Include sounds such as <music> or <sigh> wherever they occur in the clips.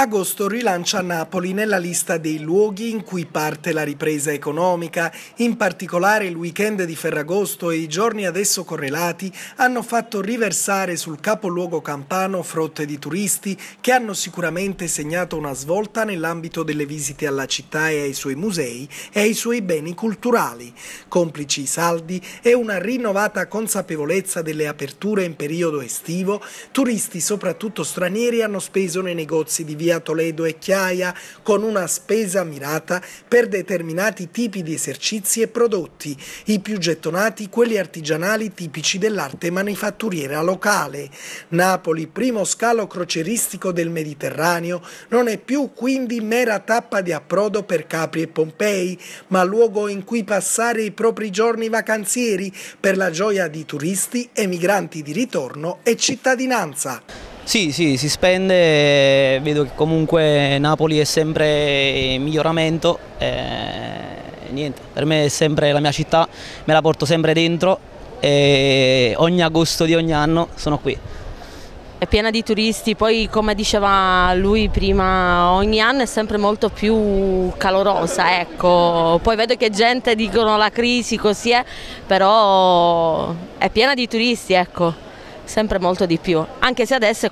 Agosto rilancia Napoli nella lista dei luoghi in cui parte la ripresa economica. In particolare il weekend di Ferragosto e i giorni adesso correlati hanno fatto riversare sul capoluogo campano frotte di turisti che hanno sicuramente segnato una svolta nell'ambito delle visite alla città e ai suoi musei e ai suoi beni culturali. Complici i saldi e una rinnovata consapevolezza delle aperture in periodo estivo, turisti soprattutto stranieri hanno speso nei negozi di via via Toledo e Chiaia con una spesa mirata per determinati tipi di esercizi e prodotti, i più gettonati quelli artigianali tipici dell'arte manifatturiera locale. Napoli, primo scalo croceristico del Mediterraneo, non è più quindi mera tappa di approdo per Capri e Pompei, ma luogo in cui passare i propri giorni vacanzieri per la gioia di turisti, emigranti di ritorno e cittadinanza. Sì, sì, si spende, vedo che comunque Napoli è sempre in miglioramento, eh, niente, per me è sempre la mia città, me la porto sempre dentro e ogni agosto di ogni anno sono qui. È piena di turisti, poi come diceva lui prima, ogni anno è sempre molto più calorosa, ecco. Poi vedo che gente dicono la crisi così è, però è piena di turisti, ecco sempre molto di più, anche se adesso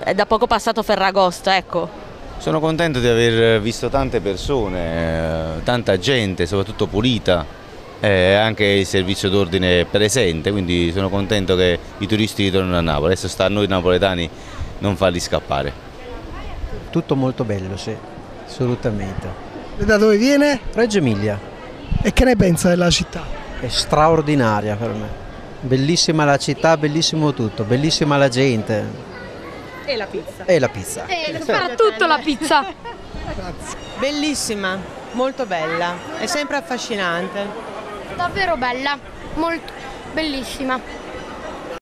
è da poco passato Ferragosto, ecco. Sono contento di aver visto tante persone, eh, tanta gente, soprattutto pulita, e anche il servizio d'ordine presente, quindi sono contento che i turisti ritornino a Napoli, adesso sta a noi napoletani non farli scappare. Tutto molto bello, sì, assolutamente. E da dove viene? Reggio Emilia. E che ne pensa della città? È straordinaria per me. Bellissima la città, bellissimo tutto, bellissima la gente. E la pizza. E la pizza. E soprattutto la pizza. <laughs> Bellissima, molto bella, è sempre affascinante. Davvero bella, molto bellissima.